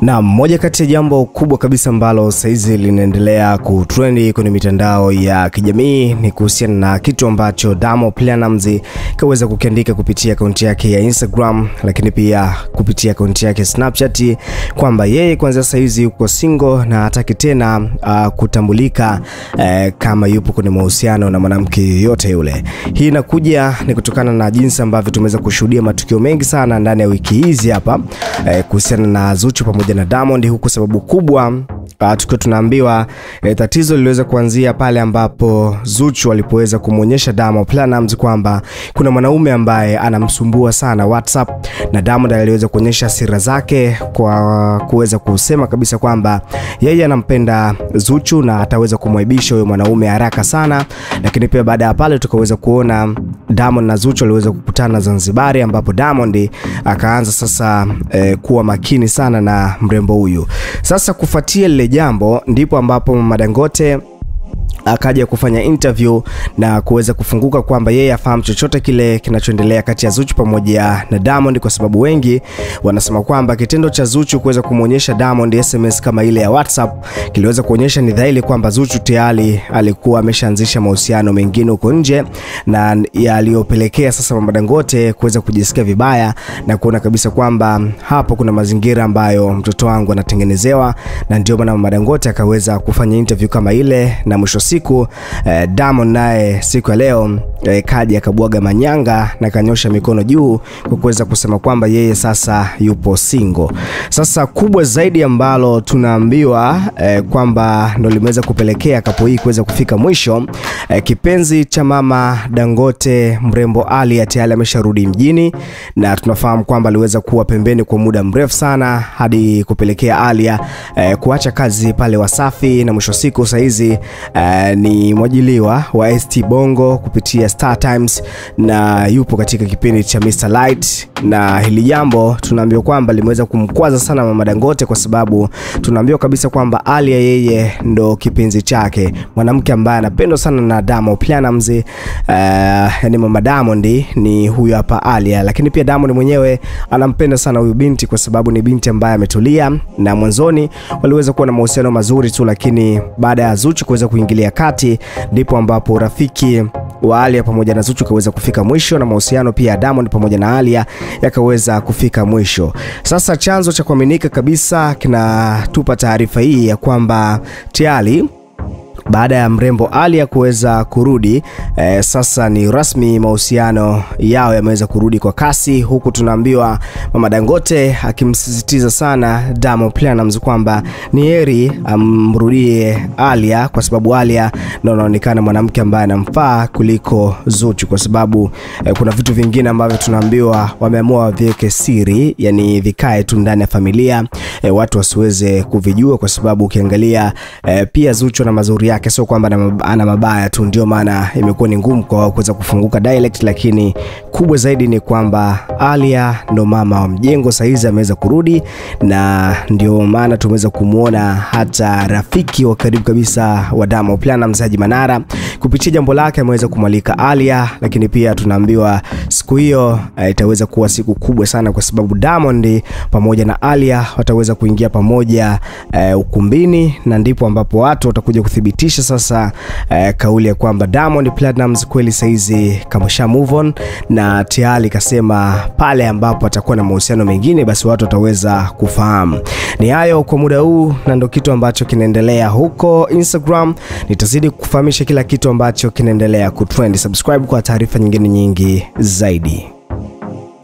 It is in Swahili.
Na moja kati ya jambo kubwa kabisa ambalo saizi linaendelea kutrendi kwenye mitandao ya kijamii ni kuhusiana na kitu ambacho Diamond Platnumz kaweza kukiandika kupitia akaunti yake ya Instagram, lakini pia kupitia akaunti yake Snapchat kwamba yeye kuanzia saizi yuko single na hataki tena uh, kutambulika uh, kama yupo kwenye mahusiano na mwanamke yoyote yule. Hii inakuja ni kutokana na jinsi ambavyo tumeweza kushuhudia matukio mengi sana ndani ya wiki hizi hapa uh, kuhusiana na Zuchu pamoja na Diamond, huku sababu kubwa tukiwa tunaambiwa e, tatizo liliweza kuanzia pale ambapo Zuchu alipoweza kumwonyesha Diamond Platnumz kwamba kuna mwanaume ambaye anamsumbua sana WhatsApp, na Diamond aliweza kuonyesha sira zake kwa kuweza kusema kabisa kwamba yeye anampenda Zuchu na ataweza kumwaibisha huyo mwanaume haraka sana. Lakini pia baada ya pale tukaweza kuona Diamond na Zuchu waliweza kukutana Zanzibari, ambapo Diamond akaanza sasa e, kuwa makini sana na mrembo huyu. Sasa kufuatia lile jambo ndipo ambapo Mama Dangote akaja kufanya interview na kuweza kufunguka kwamba yeye afahamu chochote kile kinachoendelea kati ya Zuchu pamoja na Diamond, kwa sababu wengi wanasema kwamba kitendo cha Zuchu kuweza kumwonyesha Diamond SMS kama ile ya WhatsApp kiliweza kuonyesha ni dhahiri kwamba Zuchu tayari alikuwa ameshaanzisha mahusiano mengine huko nje, na yaliyopelekea sasa Mama Dangote kuweza kujisikia vibaya na kuona kabisa kwamba hapo kuna mazingira ambayo mtoto wangu anatengenezewa, na ndio maana Mama Dangote akaweza kufanya interview kama ile na mwisho siku eh, Diamond naye siku ya leo eh, kaja akabwaga manyanga na kanyosha mikono juu kwa kuweza kusema kwamba yeye sasa yupo single. Sasa kubwa zaidi ambalo tunaambiwa eh, kwamba ndo limeweza kupelekea kapo hii kuweza kufika mwisho eh, kipenzi cha mama Dangote mrembo Ali tayari amesharudi mjini, na tunafahamu kwamba aliweza kuwa pembeni kwa muda mrefu sana hadi kupelekea Alia eh, kuacha kazi pale Wasafi, na mwisho siku saizi Uh, ni mwajiliwa wa ST Bongo kupitia Star Times na yupo katika kipindi cha Mr Light, na hili jambo tunaambiwa kwamba limeweza kumkwaza sana Mama Dangote kwa sababu tunaambiwa kabisa kwamba Alia yeye ndo kipenzi chake, mwanamke ambaye anapendwa sana na Diamond Platnumz. Uh, yani Mama Diamond ni huyu hapa Alia, lakini pia Diamond mwenyewe anampenda sana huyu binti kwa sababu ni binti ambaye ametulia, na mwanzoni waliweza kuwa na mahusiano mazuri tu, lakini baada ya Zuchu kuweza kuingilia kati ndipo ambapo urafiki wa Alia pamoja na Zuchu kaweza kufika mwisho na mahusiano pia ya Diamond pamoja na Alia yakaweza kufika mwisho. Sasa chanzo cha kuaminika kabisa kinatupa taarifa hii ya kwamba tayari baada ya mrembo Alia kuweza kurudi. E, sasa ni rasmi mahusiano yao yameweza kurudi kwa kasi, huku tunaambiwa Mama Dangote akimsisitiza sana Diamond Platnumz kwamba ni heri amrudie Alia kwa sababu Alia ndo anaonekana mwanamke ambaye anamfaa kuliko Zuchu, kwa sababu e, kuna vitu vingine ambavyo tunaambiwa wameamua waviweke siri, yani vikae tu ndani ya familia e, watu wasiweze kuvijua, kwa sababu ukiangalia e, pia Zuchu na mazuri yake sio kwamba ana mabaya tu, ndio maana imekuwa ni ngumu kwa wao kuweza kufunguka direct, lakini kubwa zaidi ni kwamba Alia ndo mama wa mjengo. Saizi ameweza kurudi, na ndio maana tumeweza kumwona hata rafiki wa karibu kabisa wa Diamond Platnumz Haji Manara. Kupitia jambo lake ameweza kumwalika Alia, lakini pia tunaambiwa siku hiyo itaweza uh, kuwa siku kubwa sana kwa sababu Diamond pamoja na Alia wataweza kuingia pamoja uh, ukumbini na ndipo ambapo watu watakuja kuthibitisha sasa eh, kauli ya kwamba Diamond Platnumz kweli saizi kamesha move on na tayari kasema pale ambapo atakuwa na mahusiano mengine basi watu wataweza kufahamu. Ni hayo kwa muda huu, na ndo kitu ambacho kinaendelea huko Instagram. Nitazidi kufahamisha kila kitu ambacho kinaendelea kutrend. Subscribe kwa taarifa nyingine nyingi zaidi.